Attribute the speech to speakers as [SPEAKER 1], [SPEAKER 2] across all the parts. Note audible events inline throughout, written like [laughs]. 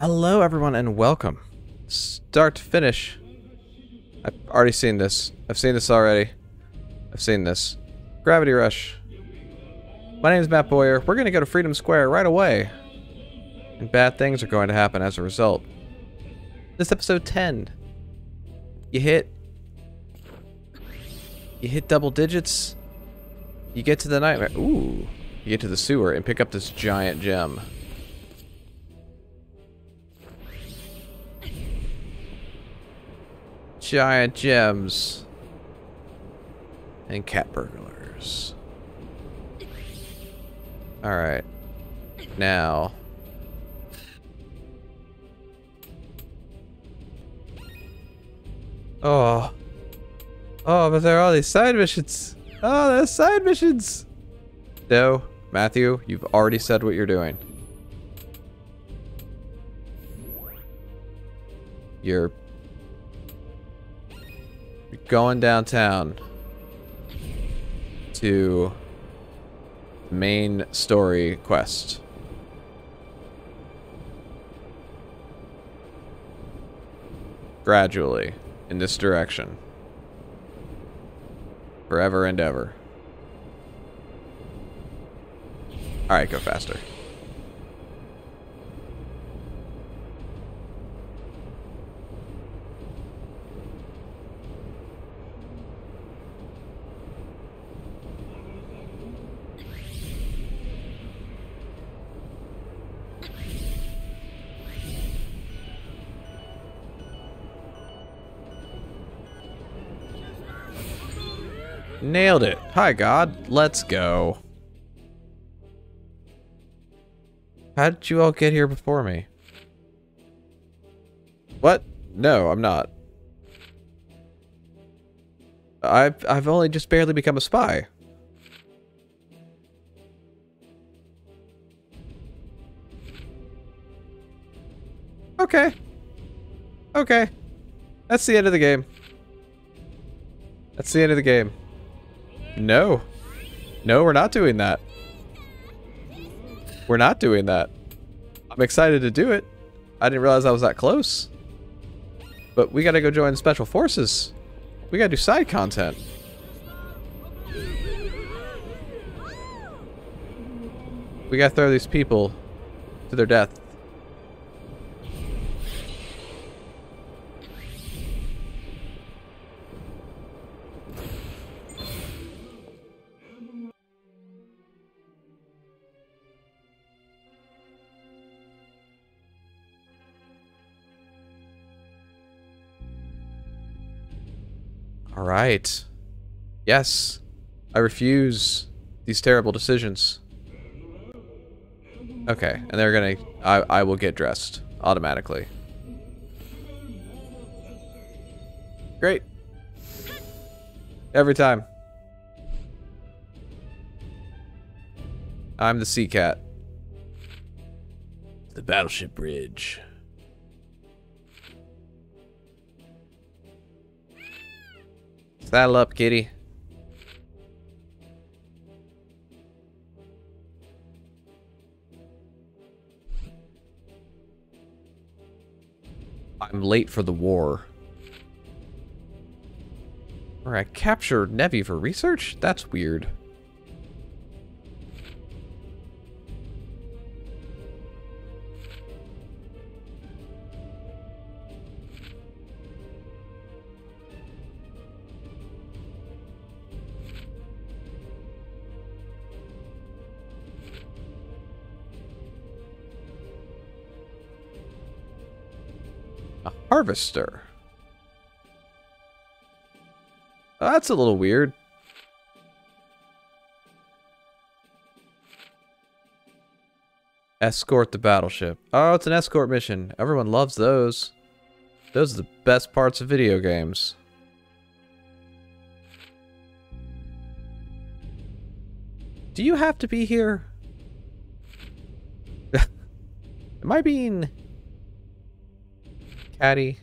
[SPEAKER 1] Hello, everyone, and welcome. Start to finish. I've already seen this. I've seen this already. I've seen this. Gravity Rush. My name is Matt Bowyer. We're going to go to Freedom Square right away. And bad things are going to happen as a result. This episode 10. You hit... You hit double digits. You get to the nightmare. Ooh. You get to the sewer and pick up this giant gem. Giant gems. And cat burglars. Alright. Now. Oh. Oh, but there are all these side missions. Oh, there's side missions. No, Matthew, you've already said what you're doing. You're going downtown to main story quest. Gradually, in this direction. Forever and ever. Alright, go faster. Nailed it. Hi, God. Let's go. How did you all get here before me? What? No, I'm not. I've I've only just barely become a spy. Okay. Okay. That's the end of the game. That's the end of the game. No. No, we're not doing that. We're not doing that. I'm excited to do it. I didn't realize I was that close. But we gotta go join Special Forces. We gotta do side content. We gotta throw these people to their death. All right. Yes. I refuse these terrible decisions. Okay, and they're gonna... I, I will get dressed automatically. Great. Every time. I'm the sea cat. The battleship bridge. Saddle up, kitty. I'm late for the war. Or I captured Nevi for research? That's weird. Harvester. Oh, that's a little weird. Escort the battleship. Oh, it's an escort mission. Everyone loves those. Those are the best parts of video games. Do you have to be here? [laughs] Am I being catty?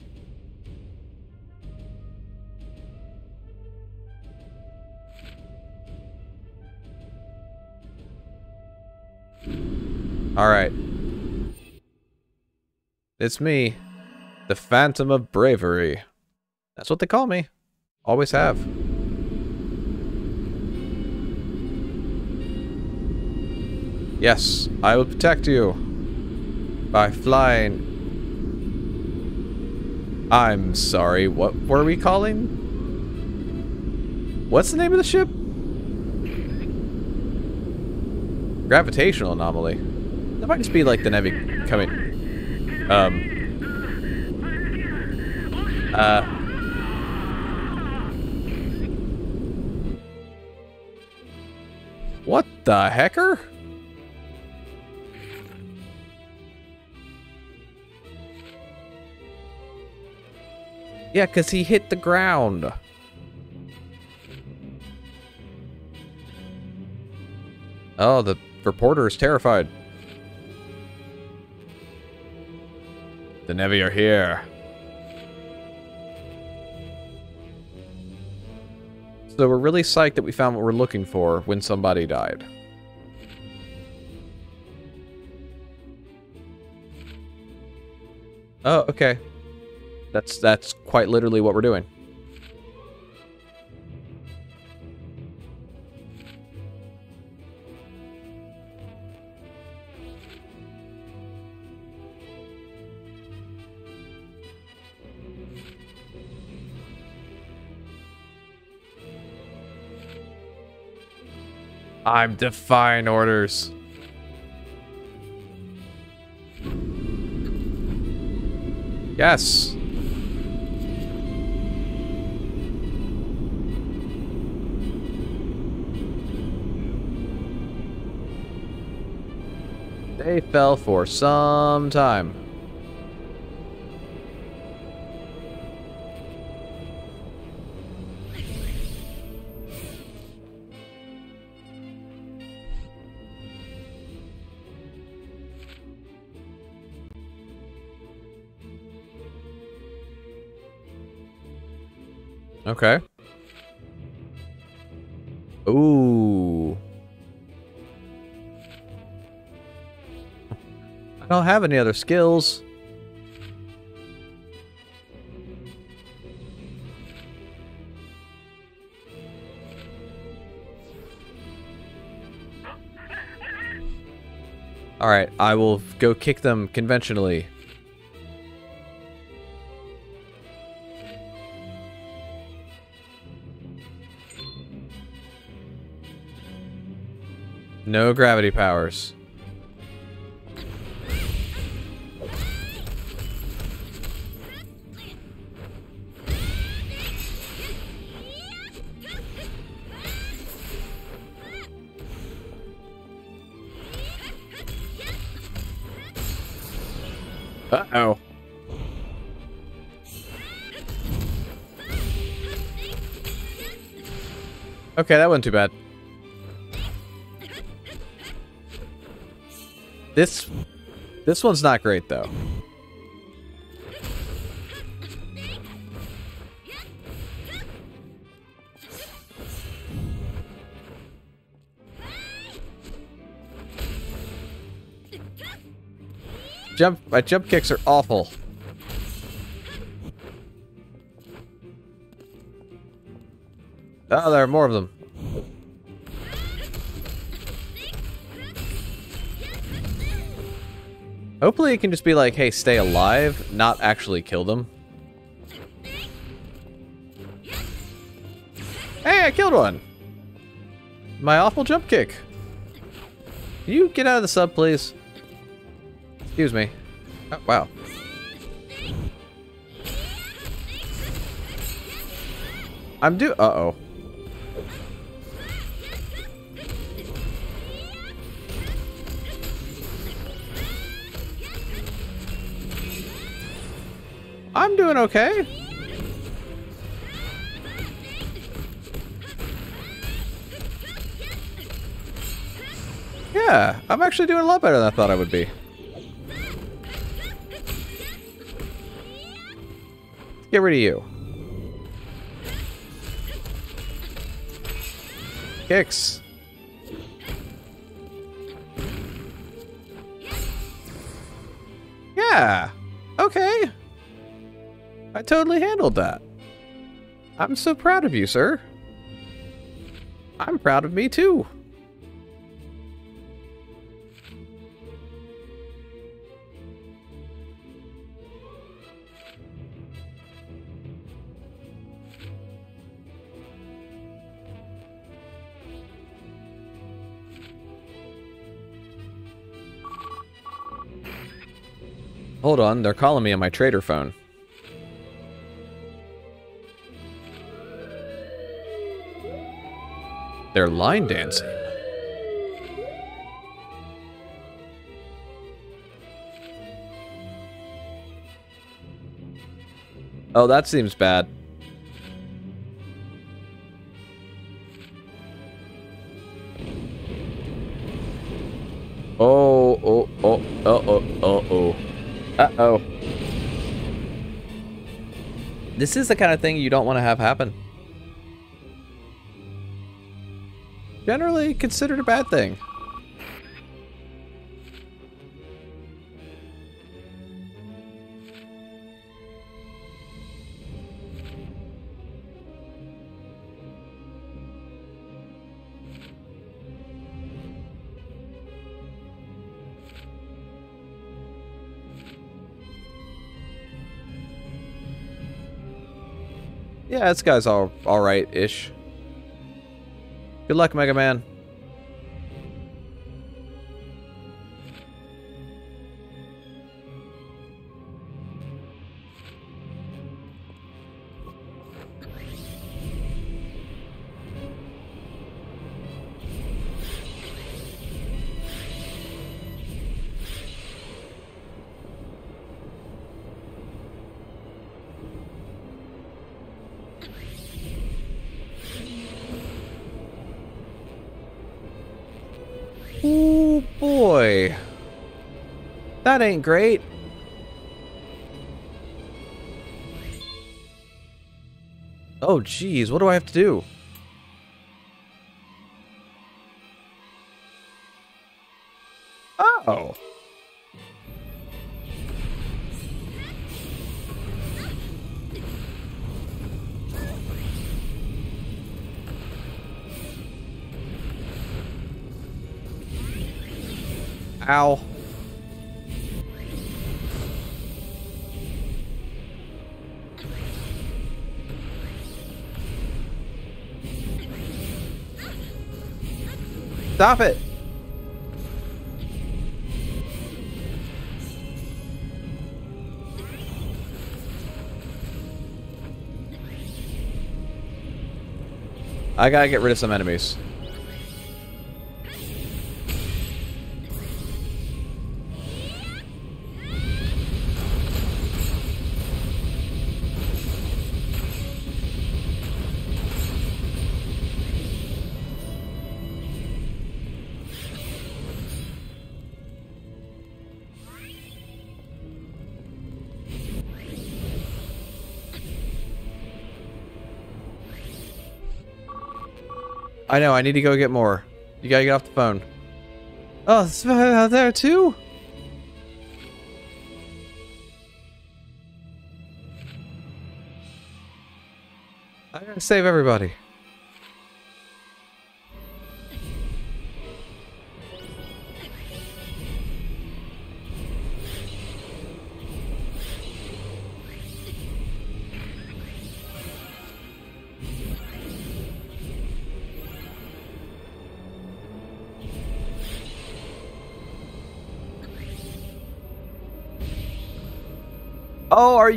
[SPEAKER 1] All right. It's me, the Phantom of Bravery. That's what they call me. Always have. Yes, I will protect you by flying. I'm sorry, what were we calling? What's the name of the ship? Gravitational anomaly. That might just be like the Navy coming. Um. Uh. What the hecker? Yeah, because he hit the ground. Oh, the reporter is terrified. The Nevi are here. So we're really psyched that we found what we're looking for when somebody died. Oh, okay. That's that's quite literally what we're doing. I'm defying orders. Yes. For some time. Okay. Have any other skills. Alright, I will go kick them conventionally. No gravity powers. Uh-oh. Okay, that wasn't too bad. This this one's not great though. Jump my jump kicks are awful. Oh, there are more of them. Hopefully it can just be like, hey, stay alive, not actually kill them. Hey, I killed one! My awful jump kick. Can you get out of the sub, please? Excuse me. Oh, wow. I'm do- uh-oh. I'm doing okay. Yeah, I'm actually doing a lot better than I thought I would be. Get rid of you. Kicks. Yeah. Okay. I totally handled that. I'm so proud of you, sir. I'm proud of me too. On, they're calling me on my trader phone. They're line dancing. Oh, that seems bad. This is the kind of thing you don't want to have happen. Generally considered a bad thing. Yeah, this guy's all all right-ish. Good luck, Mega Man. That ain't great. Oh, geez. What do I have to do? Oh. Ow. Stop it. I gotta get rid of some enemies. I know, I need to go get more. You gotta get off the phone. Oh, it's out uh, uh, there too? I gotta save everybody.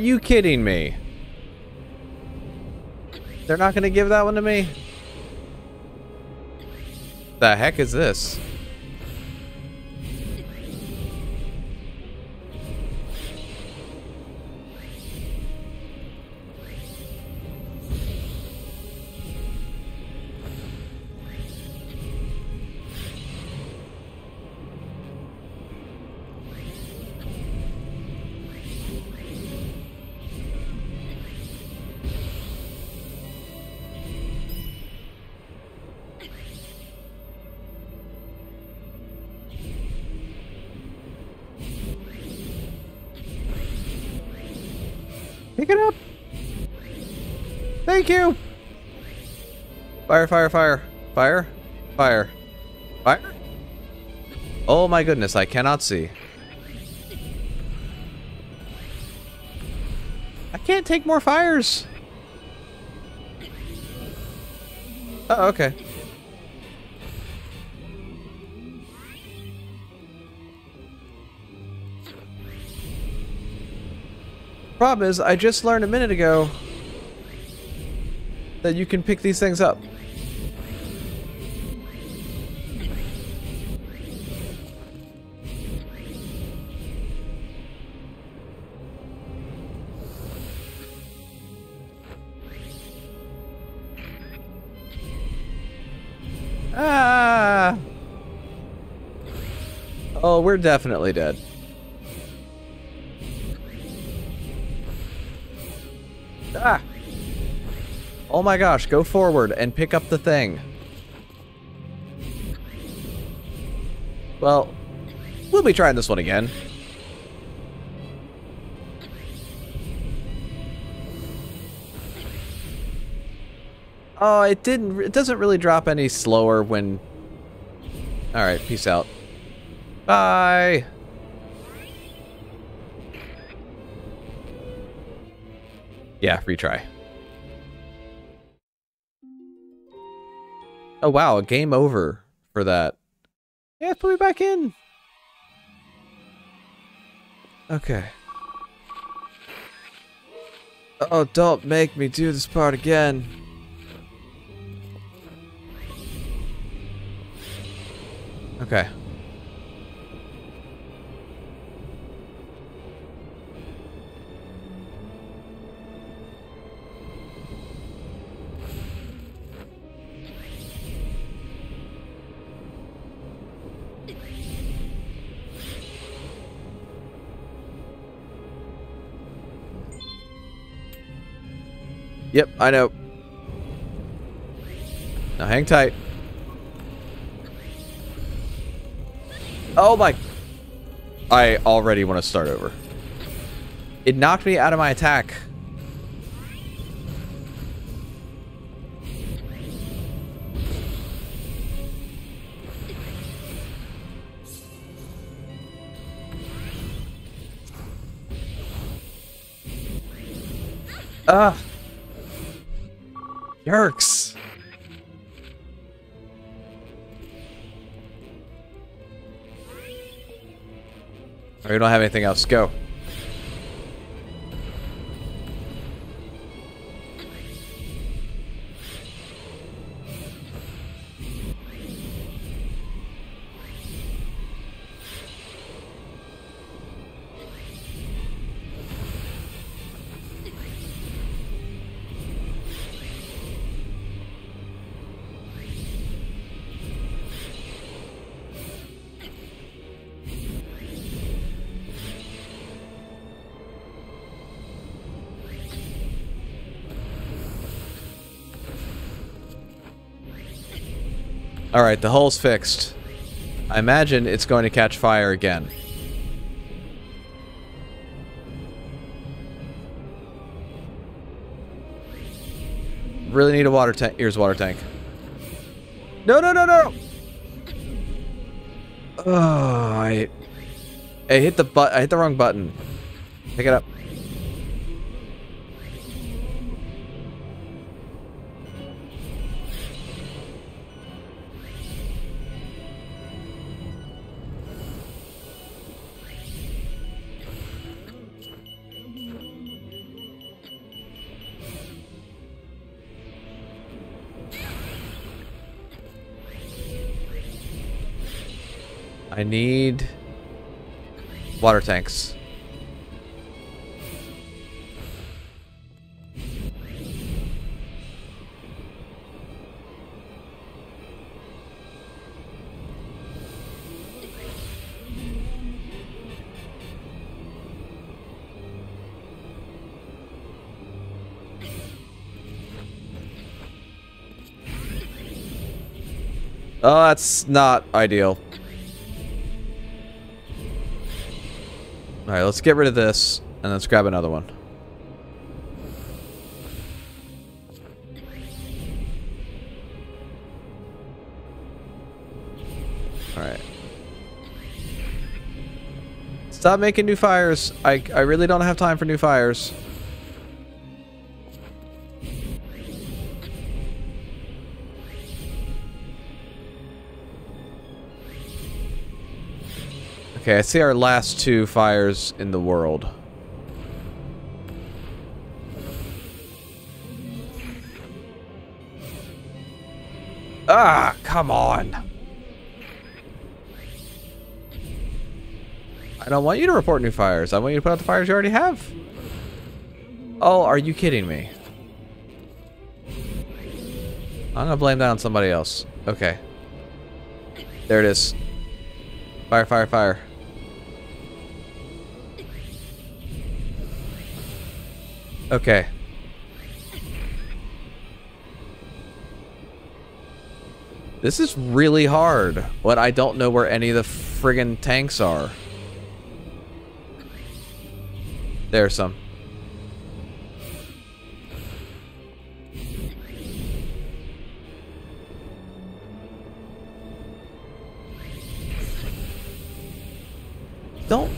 [SPEAKER 1] You kidding me? They're not gonna give that one to me? The heck is this? Pick it up. Thank you. Fire, fire, fire. Fire. Fire. Fire. Oh my goodness, I cannot see. I can't take more fires. Oh, okay. Problem is, I just learned a minute ago that you can pick these things up. Ah! Oh, we're definitely dead. Oh my gosh, go forward and pick up the thing. Well, we'll be trying this one again. Oh, it didn't. It doesn't really drop any slower when. All right, peace out. Bye. Yeah, retry. Oh wow, game over for that. Yeah, put me back in. Okay. Oh, don't make me do this part again. Okay. Yep, I know. Now hang tight. Oh my... I already want to start over. It knocked me out of my attack. Yerks. we don't have anything else. Go. Alright, the hull's fixed. I imagine it's going to catch fire again. Really need a water tank. Here's a water tank. No, no, no, no! Oh, I... I hit the but I hit the wrong button. Pick it up. Need water tanks. Oh, that's not ideal. Alright, let's get rid of this, and let's grab another one. Alright. Stop making new fires. I, I really don't have time for new fires. Okay, I see our last two fires in the world. Ah, come on. I don't want you to report new fires. I want you to put out the fires you already have. Oh, are you kidding me? I'm gonna blame that on somebody else. Okay. There it is. Fire, fire, fire. Okay. This is really hard, but I don't know where any of the friggin' tanks are. There's some. Don't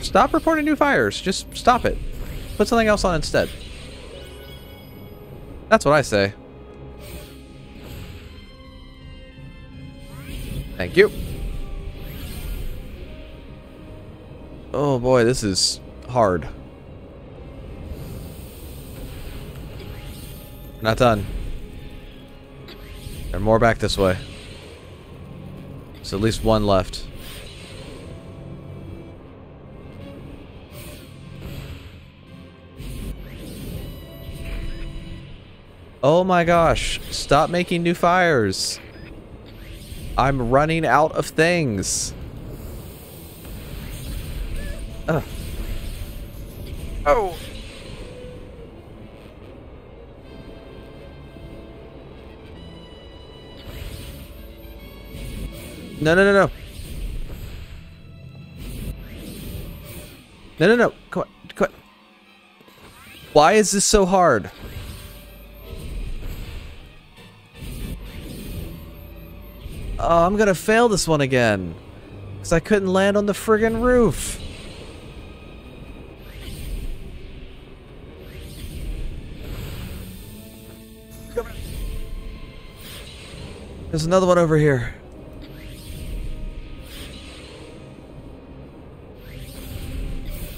[SPEAKER 1] stop reporting new fires. Just stop it. Put something else on instead. That's what I say. Thank you. Oh boy, this is hard. Not done. There are more back this way. There's at least one left. Oh my gosh, stop making new fires. I'm running out of things. Ugh. Oh. No, no, no, no. No, no, no. Come on. Come on. Why is this so hard? Oh, I'm gonna fail this one again. Because I couldn't land on the friggin' roof. There's another one over here.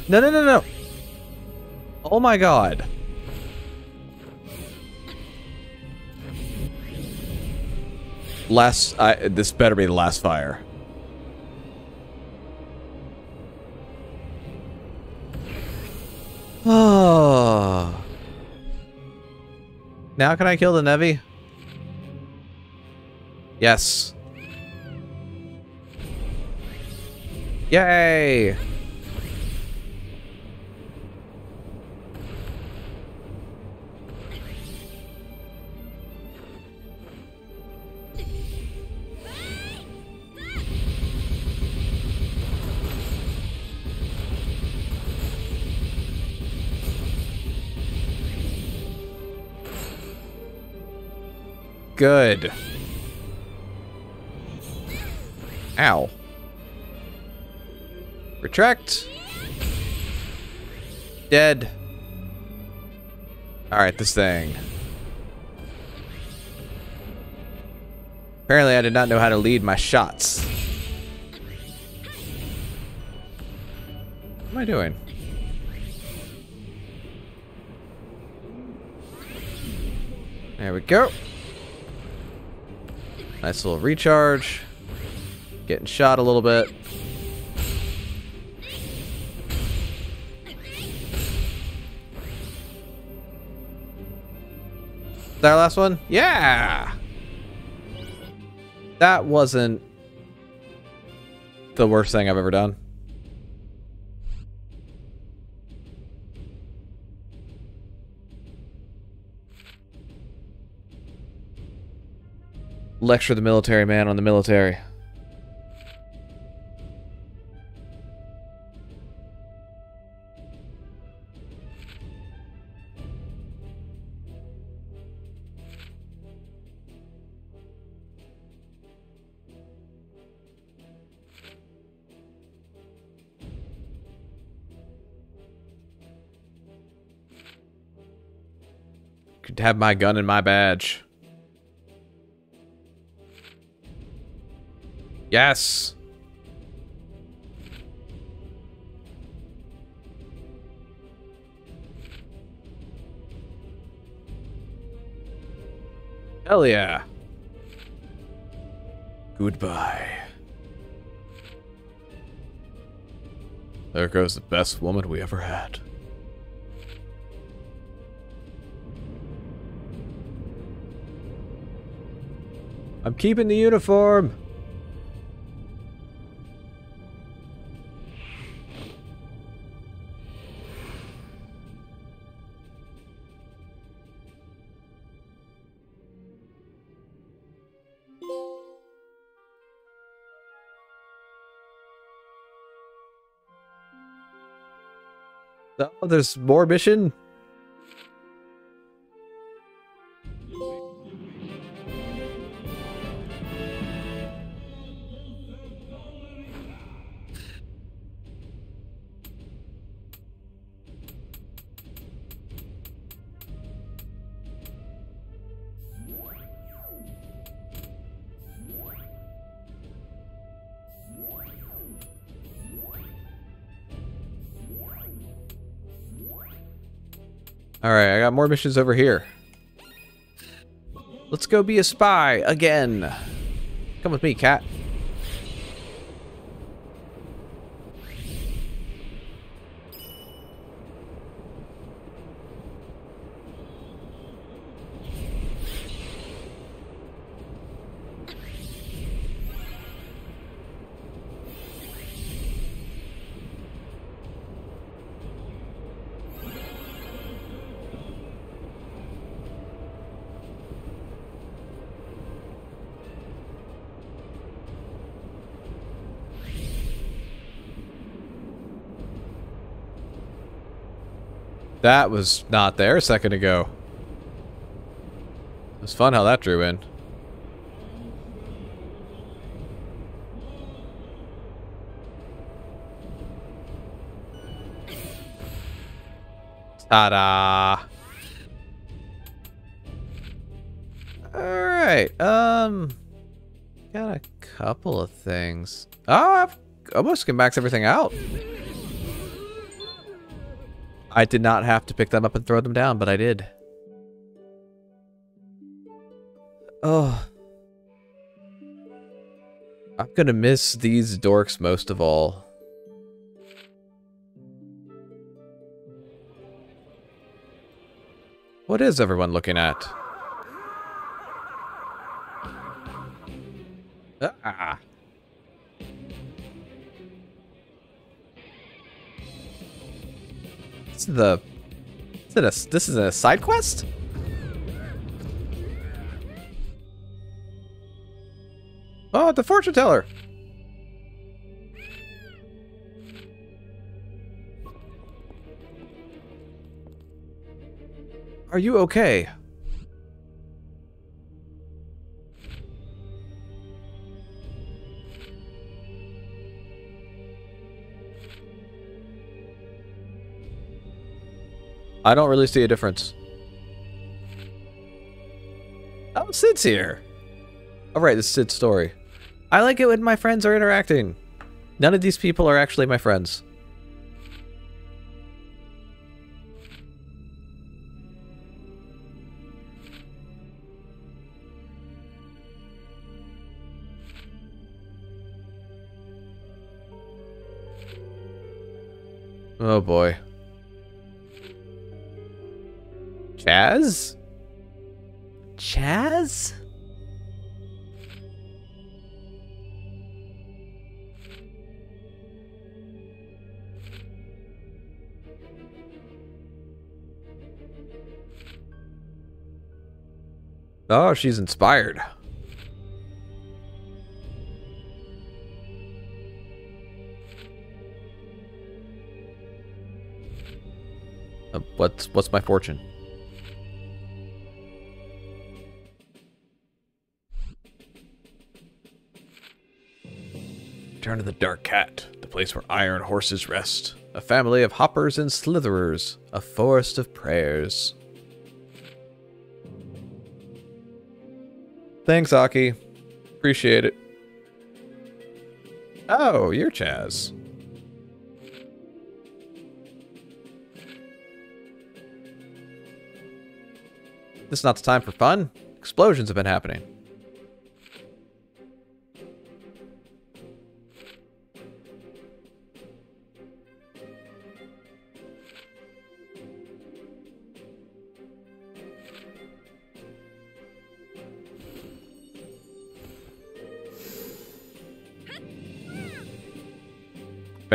[SPEAKER 1] No, no, no, no. Oh my god. Last, I, this better be the last fire. Oh. Now can I kill the Nevi? Yes. Yay! Good. Ow. Retract. Dead. Alright, this thing. Apparently I did not know how to lead my shots. What am I doing? There we go. Nice little recharge. Getting shot a little bit. Is that our last one? Yeah! That wasn't the worst thing I've ever done. lecture the military man on the military. Could have my gun and my badge. Yes! Hell yeah. Goodbye. There goes the best woman we ever had. I'm keeping the uniform. Oh, there's more mission? Alright, I got more missions over here. Let's go be a spy again. Come with me, cat. That was not there a second ago. It was fun how that drew in. Ta-da! Alright, um... Got a couple of things. Oh, I've almost can max everything out. I did not have to pick them up and throw them down, but I did. Oh. I'm gonna miss these dorks most of all. What is everyone looking at? Ah. The... Is it a, this is a side quest? Oh, the fortune teller. Are you okay? I don't really see a difference. Oh, Syd's here. All right, this is Syd's story. I like it when my friends are interacting. None of these people are actually my friends. Oh boy. Chaz? Chaz? Oh, she's inspired. Uh, what's what's my fortune? Return to the Dark Cat, the place where iron horses rest. A family of hoppers and slitherers, a forest of prayers. Thanks, Aki. Appreciate it. Oh, you're Chaz. This is not the time for fun. Explosions have been happening.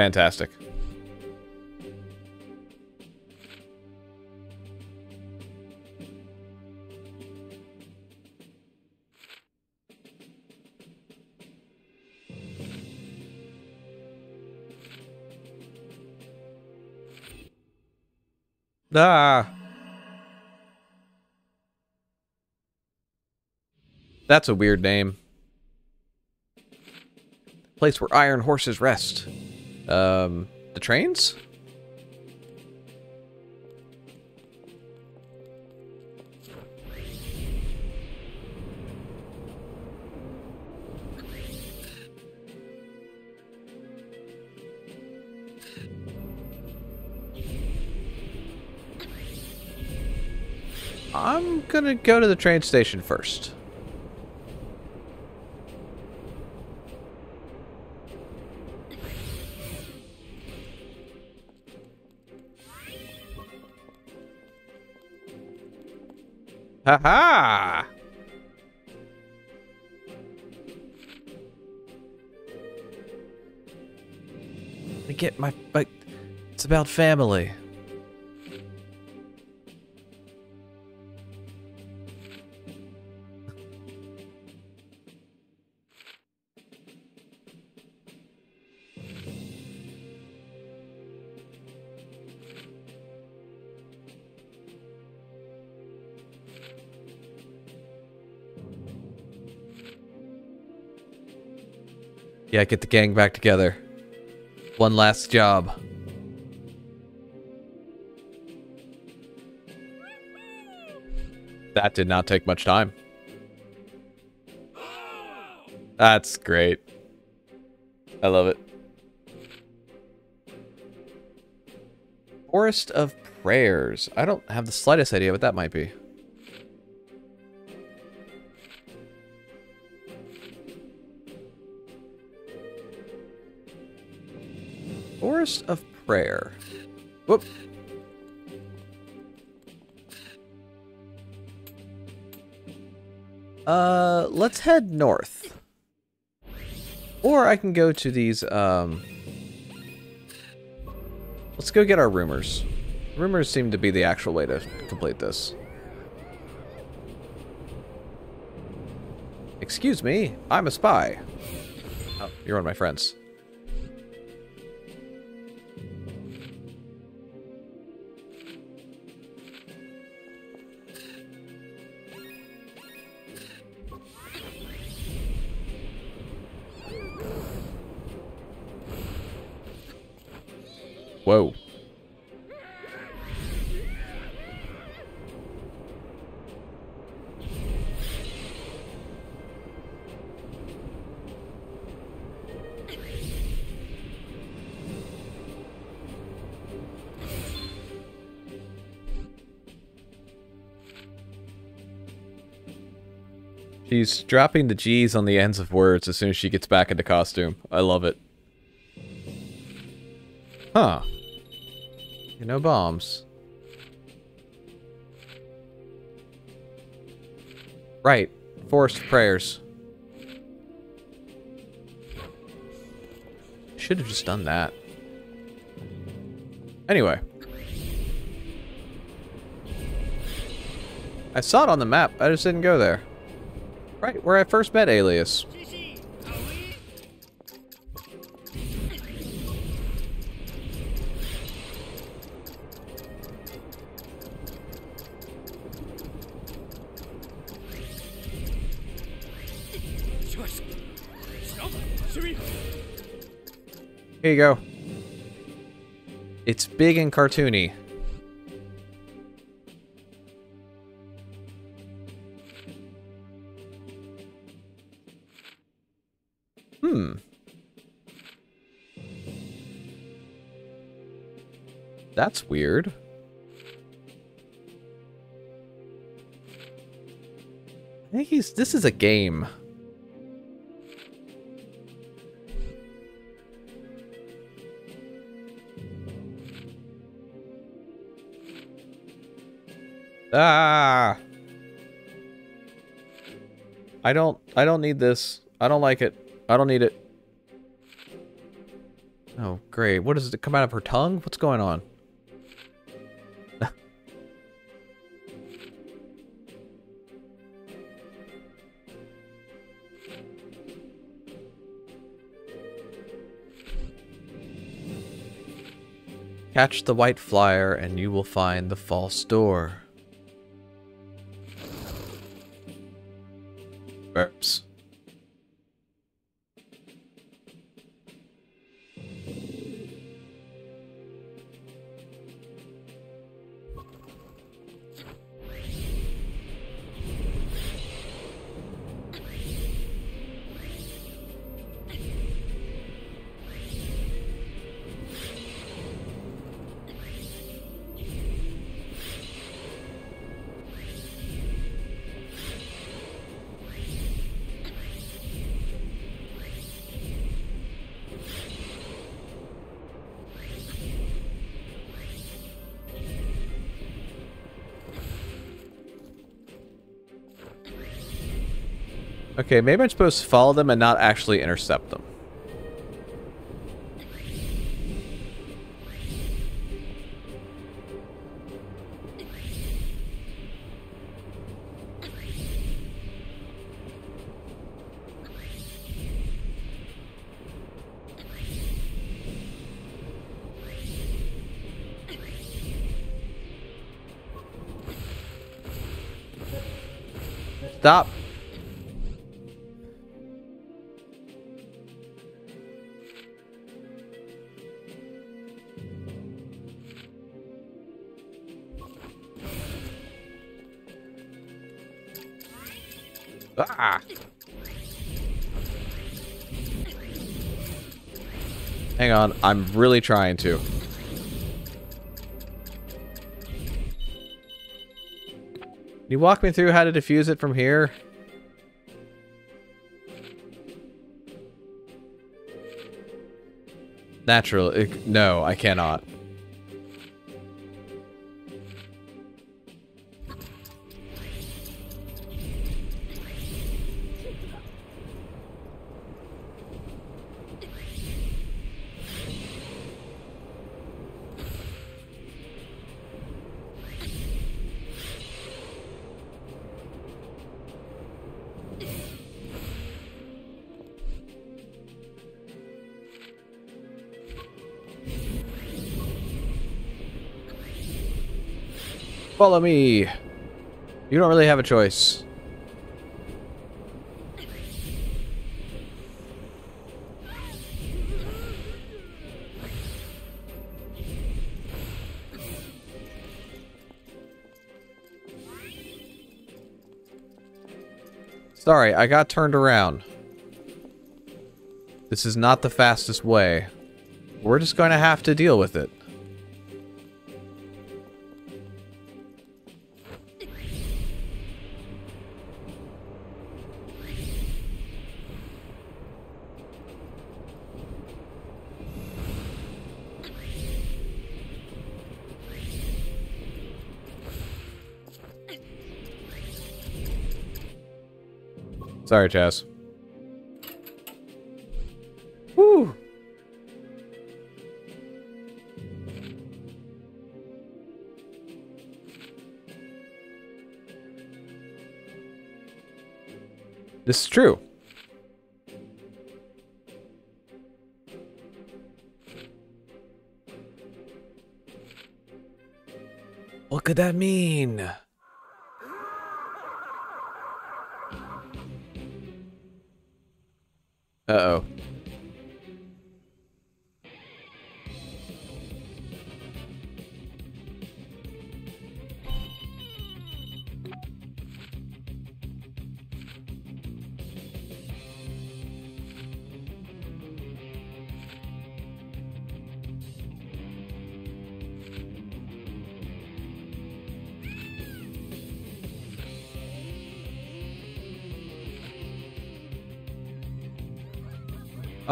[SPEAKER 1] Fantastic. Ah. That's a weird name. Place where iron horses rest. Um, the trains? I'm gonna go to the train station first. Ha ha! Get my, but it's about family. Get the gang back together. One last job. That did not take much time. That's great. I love it. Forest of Prayers. I don't have the slightest idea what that might be. Prayer. Whoop. Uh, let's head north. Or I can go to these, um... Let's go get our rumors. Rumors seem to be the actual way to complete this. Excuse me, I'm a spy. Oh, you're one of my friends. Whoa. She's dropping the G's on the ends of words as soon as she gets back into costume. I love it. Huh. No bombs. Right. Forced prayers. Should have just done that. Anyway. I saw it on the map. I just didn't go there. Right, where I first met Alias. you go. It's big and cartoony. Hmm. That's weird. I think he's... This is a game. Ah! I don't. I don't need this. I don't like it. I don't need it. Oh, great. What does it come out of her tongue? What's going on? [laughs] Catch the white flyer and you will find the false door. Burps. Okay, maybe I'm supposed to follow them and not actually intercept them. Stop. Ah. Hang on, I'm really trying to. Can you walk me through how to defuse it from here? Natural. no, I cannot. Follow me. You don't really have a choice. Sorry, I got turned around. This is not the fastest way. We're just going to have to deal with it. Sorry, Chaz. Woo! This is true. What could that mean?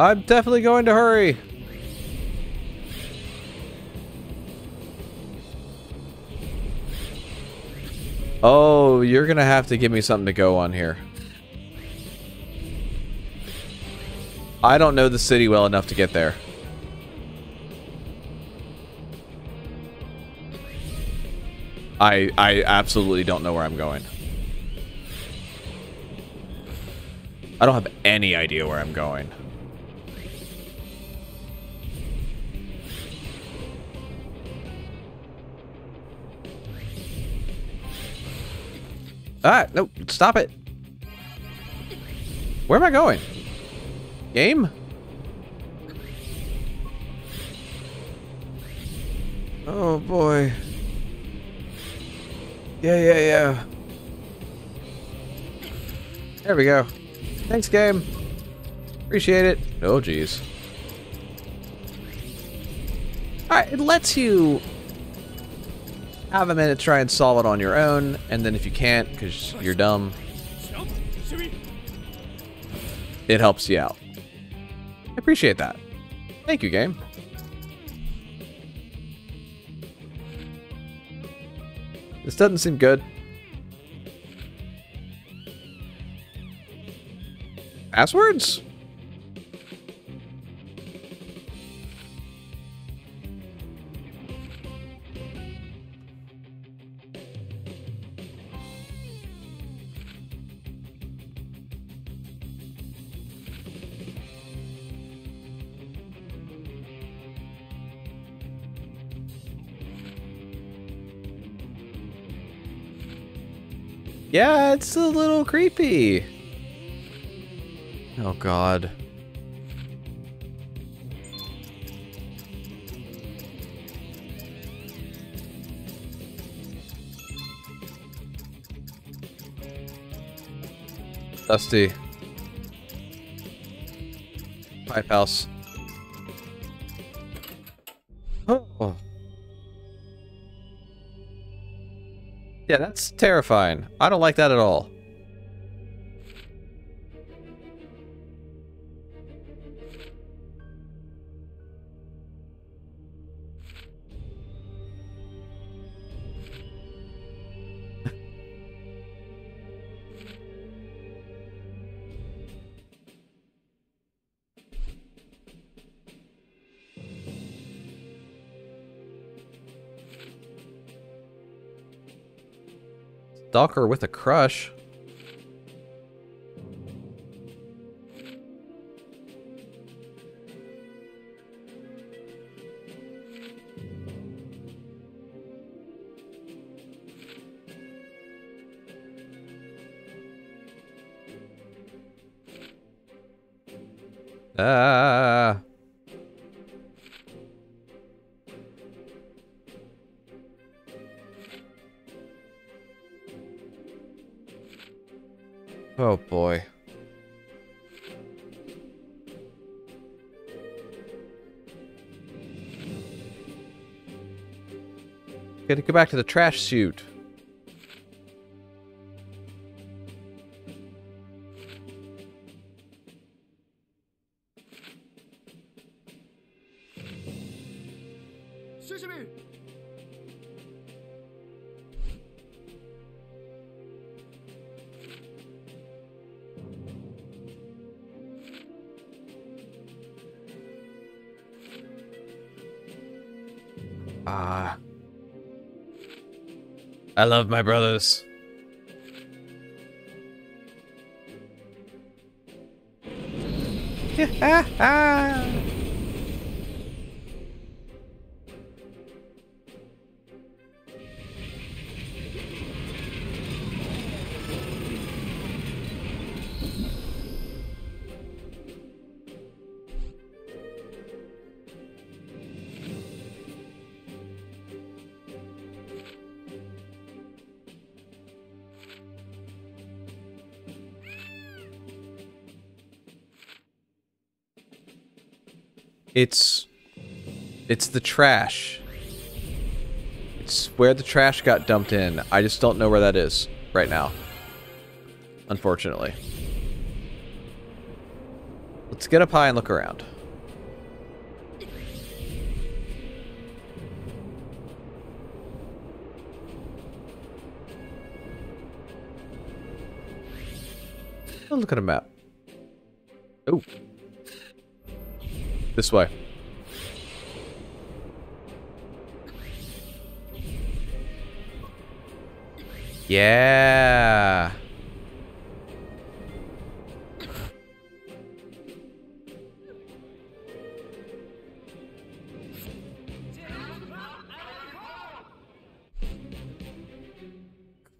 [SPEAKER 1] I'm definitely going to hurry. Oh, you're gonna have to give me something to go on here. I don't know the city well enough to get there. I I absolutely don't know where I'm going. I don't have any idea where I'm going. Ah, no, stop it. Where am I going? Game? Oh boy. Yeah, yeah, yeah. There we go. Thanks, game. Appreciate it. Oh, jeez. Alright, it lets you have a minute to try and solve it on your own, and then if you can't, because you're dumb, it helps you out. I appreciate that. Thank you, game. This doesn't seem good. Passwords? Yeah, it's a little creepy. Oh god. Dusty. Pipe house. That's terrifying. I don't like that at all. Stalker with a crush. Back to the trash chute. I love my brothers. [laughs] It's it's the trash. It's where the trash got dumped in. I just don't know where that is right now. Unfortunately. Let's get up high and look around. Oh, look at a map. This way. Yeah.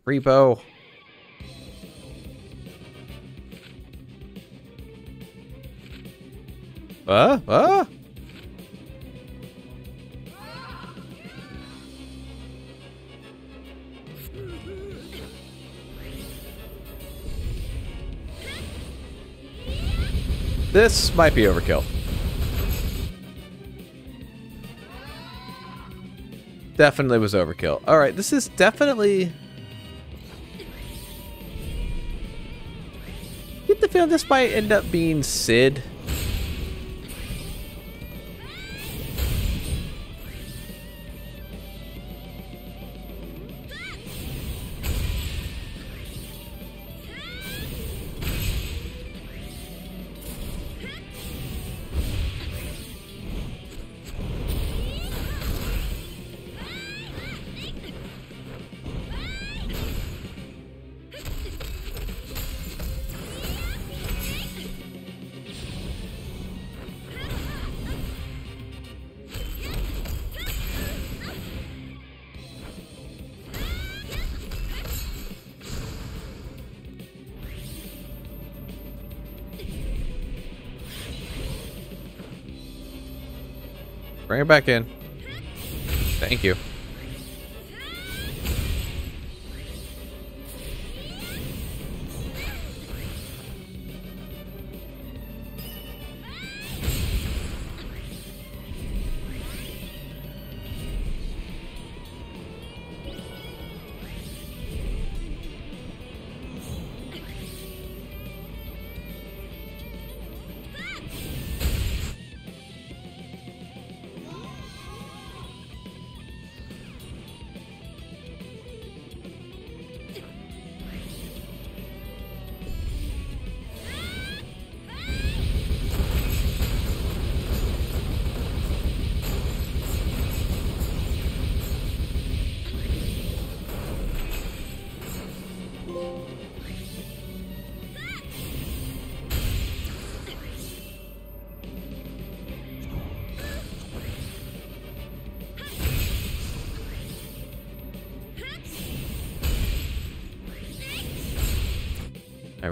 [SPEAKER 1] Repo. Uh, uh. This might be overkill. Definitely was overkill. Alright, this is definitely... Get the feeling this might end up being Syd. Bring it back in. Thank you.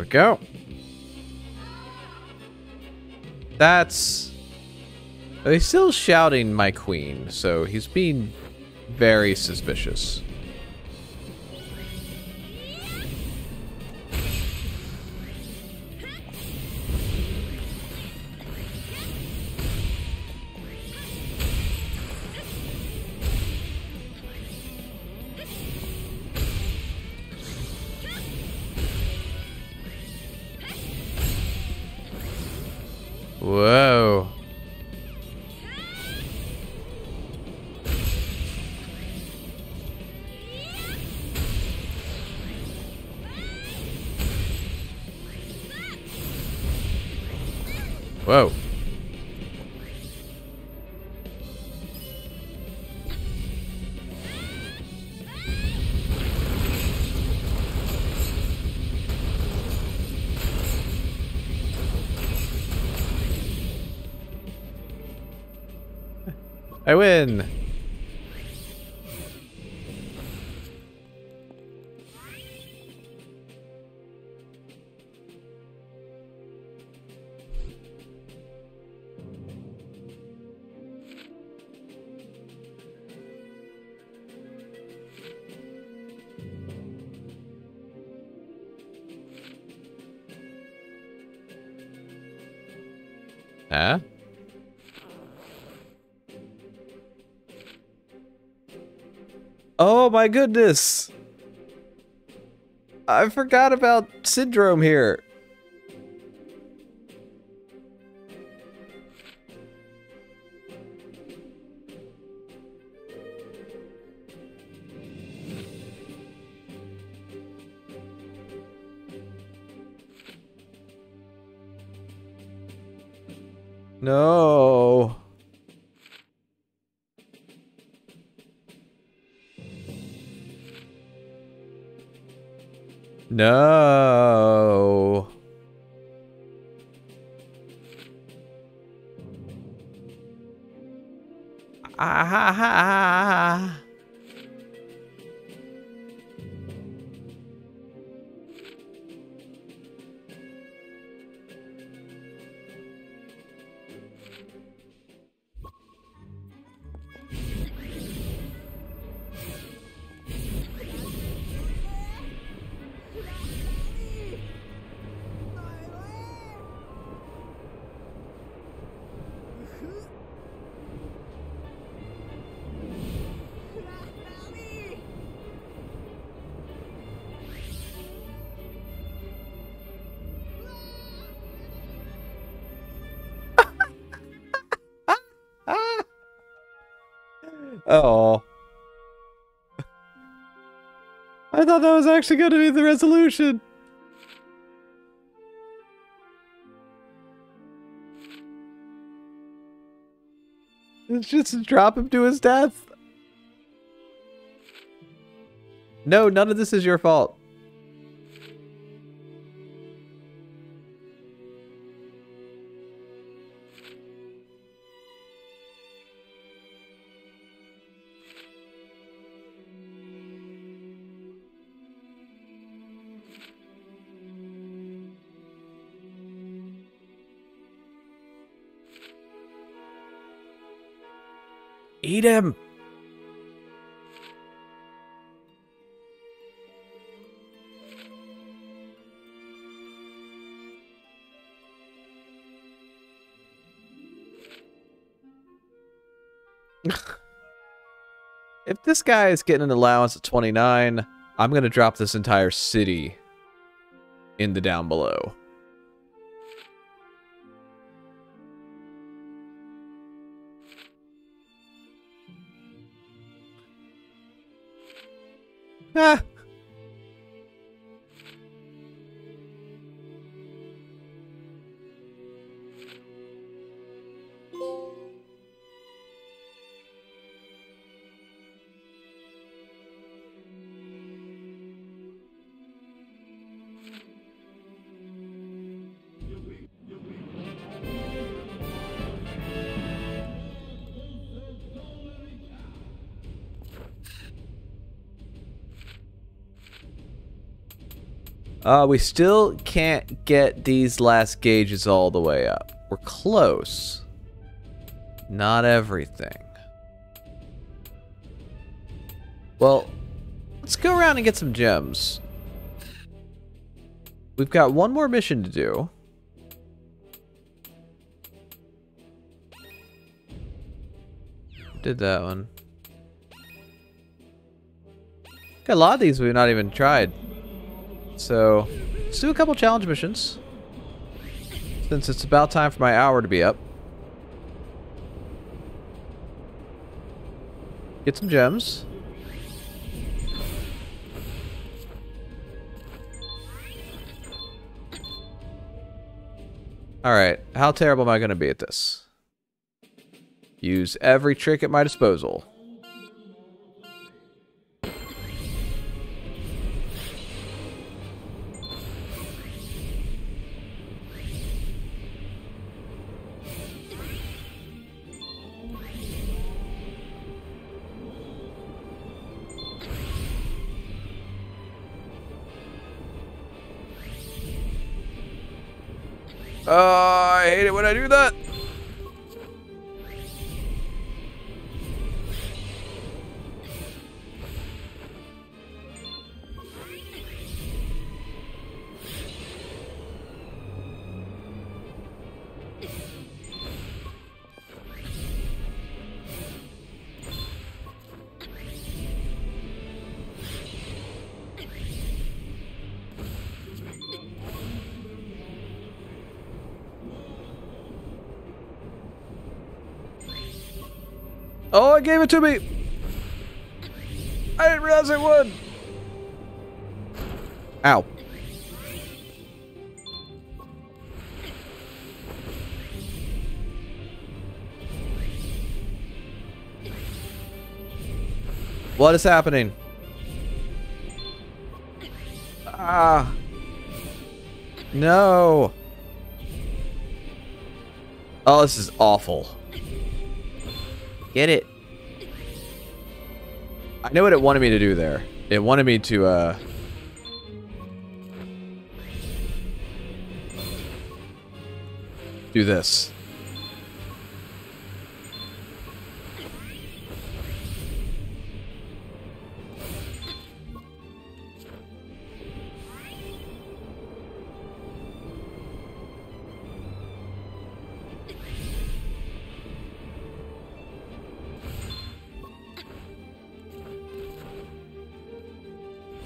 [SPEAKER 1] Go. That's... He's still shouting my queen, so he's being very suspicious. my goodness. I forgot about Syndrome here. No. No. Thought that was actually going to be the resolution. It's just drop him to his death. No, none of this is your fault. Eat him! [laughs] if this guy is getting an allowance of 29, I'm going to drop this entire city in the down below. Ah. Uh, we still can't get these last gauges all the way up. We're close. Not everything. Well, let's go around and get some gems. We've got one more mission to do. Did that one. Got a lot of these we've not even tried. So, let's do a couple challenge missions. Since it's about time for my hour to be up. Get some gems. Alright, how terrible am I going to be at this? Use every trick at my disposal. Oh, I hate it when I do that. gave it to me! I didn't realize it would! Ow. What is happening? Ah. No. Oh, this is awful. Get it. Know what it wanted me to do there. It wanted me to, uh... Do this.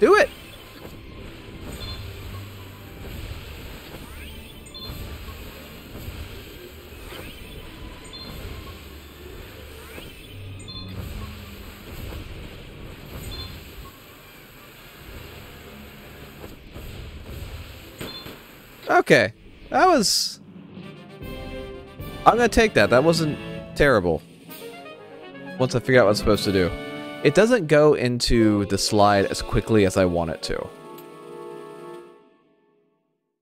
[SPEAKER 1] Do it! Okay. That was... I'm gonna take that. That wasn't terrible. Once I figure out what I'm supposed to do. It doesn't go into the slide as quickly as I want it to.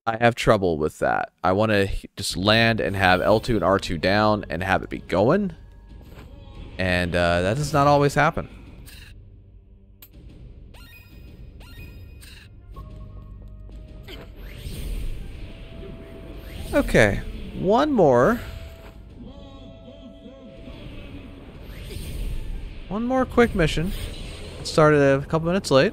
[SPEAKER 1] I have trouble with that. I want to just land and have L2 and R2 down and have it be going. And uh, that does not always happen. Okay, one more. One more quick mission. It Started a couple minutes late.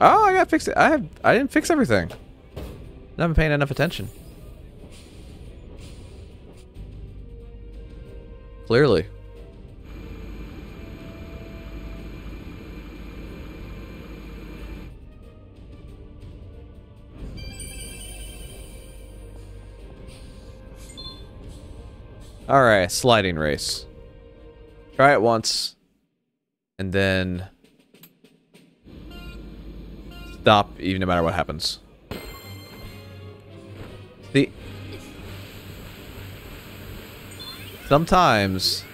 [SPEAKER 1] Oh, I gotta fix it. I have I didn't fix everything. I haven't paying enough attention. Clearly. Alright, sliding race. Try it once. And then... Stop, even no matter what happens. Sometimes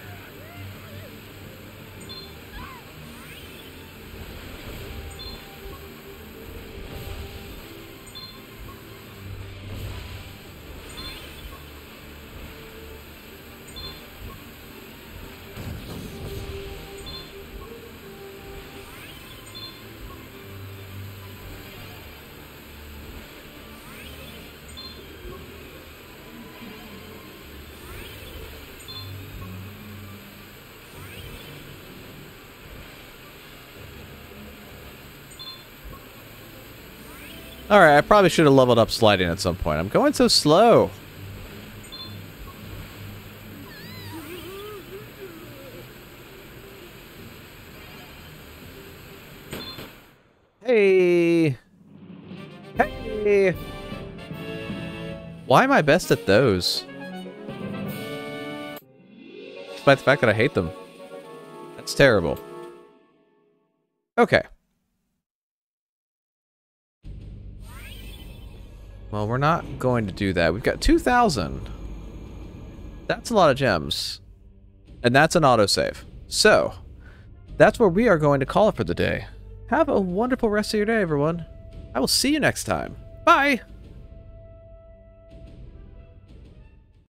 [SPEAKER 1] I probably should have leveled up sliding at some point. I'm going so slow. Hey! Hey! Why am I best at those? Despite the fact that I hate them. That's terrible. Okay. Well, we're not going to do that. We've got 2,000. That's a lot of gems. And that's an autosave. So, that's where we are going to call it for the day. Have a wonderful rest of your day, everyone. I will see you next time. Bye!